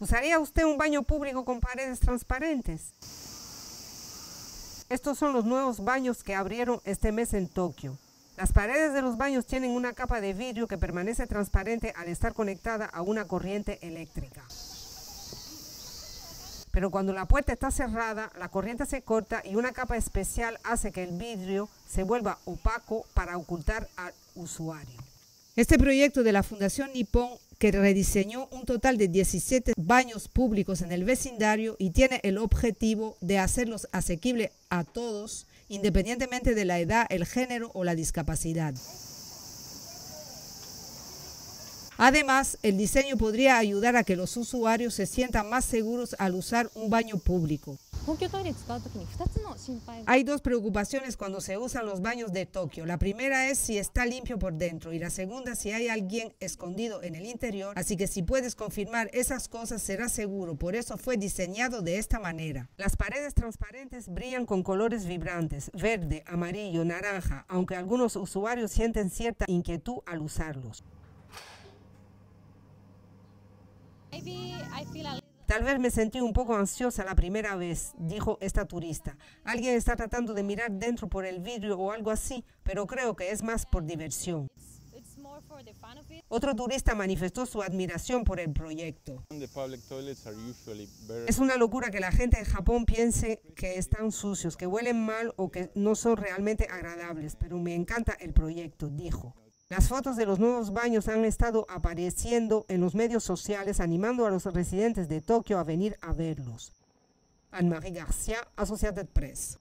¿Usaría usted un baño público con paredes transparentes? Estos son los nuevos baños que abrieron este mes en Tokio. Las paredes de los baños tienen una capa de vidrio que permanece transparente al estar conectada a una corriente eléctrica. Pero cuando la puerta está cerrada, la corriente se corta y una capa especial hace que el vidrio se vuelva opaco para ocultar al usuario. Este proyecto de la Fundación Nippon que rediseñó un total de 17 baños públicos en el vecindario y tiene el objetivo de hacerlos asequibles a todos, independientemente de la edad, el género o la discapacidad. Además, el diseño podría ayudar a que los usuarios se sientan más seguros al usar un baño público. Hay dos preocupaciones cuando se usan los baños de Tokio. La primera es si está limpio por dentro y la segunda si hay alguien escondido en el interior. Así que si puedes confirmar esas cosas será seguro. Por eso fue diseñado de esta manera. Las paredes transparentes brillan con colores vibrantes, verde, amarillo, naranja, aunque algunos usuarios sienten cierta inquietud al usarlos. Tal vez me sentí un poco ansiosa la primera vez, dijo esta turista. Alguien está tratando de mirar dentro por el vidrio o algo así, pero creo que es más por diversión. Otro turista manifestó su admiración por el proyecto. Es una locura que la gente en Japón piense que están sucios, que huelen mal o que no son realmente agradables, pero me encanta el proyecto, dijo. Las fotos de los nuevos baños han estado apareciendo en los medios sociales animando a los residentes de Tokio a venir a verlos. Anne-Marie Garcia, Associated Press.